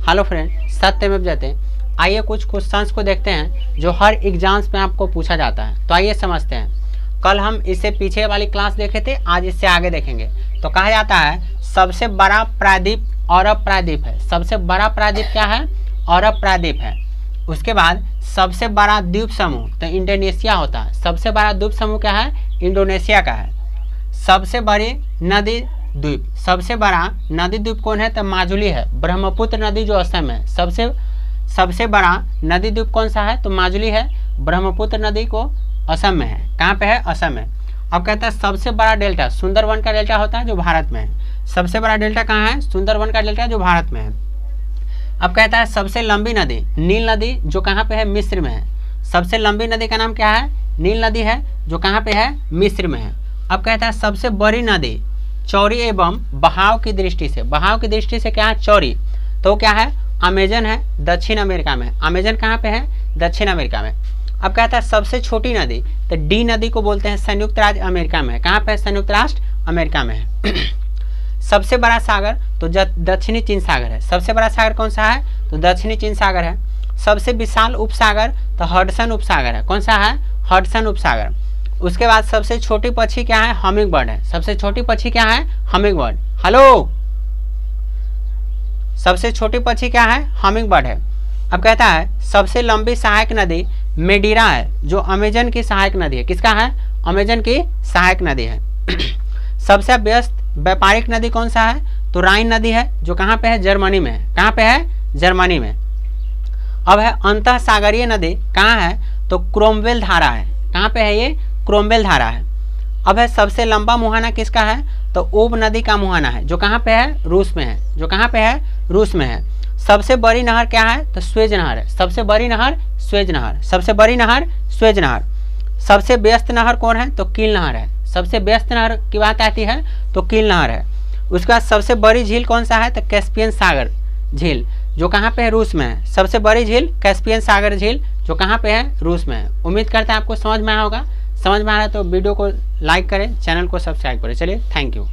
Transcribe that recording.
Hello friend, सत्य में जाते हैं। आइए कुछ क्वेश्चंस को देखते हैं, जो हर एग्ज़ाम्स में आपको पूछा जाता है। तो आइए समझते हैं। कल हम इससे पीछे वाली क्लास देखे थे, आज इससे आगे देखेंगे। तो कहा जाता है, सबसे बड़ा प्रादीप अरब प्रायद्वीप है। सबसे बड़ा प्रादीप क्या है? अरब प्रायद्वीप है। उसके बाद, सबसे बड़ा द्वीप समूह तो इंडोनेशिया होता है। सबसे बड़ा द्वीप समूह क्या है? इंडोनेशिया का है। सबसे बड़ी नदी द्वीप। सबसे बड़ा नदी द्वीप कौन है? तो माजुली है। ब्रह्मपुत्र नदी जो असम है। सबसे सबसे बड़ा नदी द्वीप कौन सा है? तो माजुली है। ब्रह्मपुत्र नदी को असम में है। कहाँ पे है? असम में। अब कहता है सबसे बड़ा डेल्टा, सुंदरवन का डेल्टा होता है जो भारत में है। सबसे बड़ा डेल्टा कहाँ है? सुंदरवन का डेल्टा जो भारत में है। अब कहता है सबसे लंबी नदी, नील नदी जो कहाँ पे है? मिस्र में है। सबसे लंबी नदी का नाम क्या है? नील नदी है जो कहाँ पे है? मिस्र में है। अब कहता है सबसे बड़ी नदी चौड़ी एवं बहाव की दृष्टि से। बहाव की दृष्टि से क्या है? चौड़ी तो क्या है? अमेजन है दक्षिण अमेरिका में। अमेजन कहाँ पे है? दक्षिण अमेरिका में। अब कहता है सबसे छोटी नदी तो डी नदी को बोलते हैं संयुक्त राज्य अमेरिका में। कहाँ पे संयुक्त राष्ट्र अमेरिका में है। सबसे बड़ा सागर तो दक्षिणी चीन सागर है। सबसे बड़ा सागर कौन सा है? तो दक्षिणी चीन सागर है। सबसे विशाल उपसागर तो हडसन उपसागर है। कौन सा है? हडसन उपसागर। उसके बाद सबसे छोटी पक्षी क्या है? हमिंग बर्ड है। सबसे छोटी पक्षी क्या है? Hummingbird hello? सबसे छोटी पक्षी क्या है? हमिंग बर्ड है। अब कहता है, सबसे लंबी सहायक नदी मेडिरा है, जो अमेजन की सहायक नदी है। किसका है? अमेजन की सहायक नदी है। सबसे व्यस्त व्यापारिक नदी कौन सा है? तो राइन नदी है, जो कहाँ पे है? जर्मनी में कहाँ पे है? जर्मनी में। अब है अंत सागरीय नदी। कहाँ है? तो क्रोमवेल धारा है। कहाँ पे है ये? क्रोमबेल धारा है। अब है सबसे लंबा मुहाना किसका है? तो ओब नदी का मुहाना है। जो कहाँ पे है? रूस में है। जो कहाँ पे है? रूस में है। सबसे बड़ी नहर क्या है? तो स्वेज नहर है। सबसे बड़ी नहर स्वेज नहर। सबसे बड़ी नहर स्वेज नहर। सबसे व्यस्त नहर कौन है? तो कील नहर है। सबसे व्यस्त नहर की बात आती है तो कील नहर है। उसके बाद सबसे बड़ी झील कौन सा है? तो कैस्पियन सागर झील। जो कहाँ पे है? रूस में है। सबसे बड़ी झील कैस्पियन सागर झील। जो कहाँ पे है? रूस में है। उम्मीद करते हैं आपको समझ में आया होगा। समझ में आ रहा है तो वीडियो को लाइक करें, चैनल को सब्सक्राइब करें। चलिए, थैंक यू।